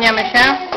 Kłaniamy się.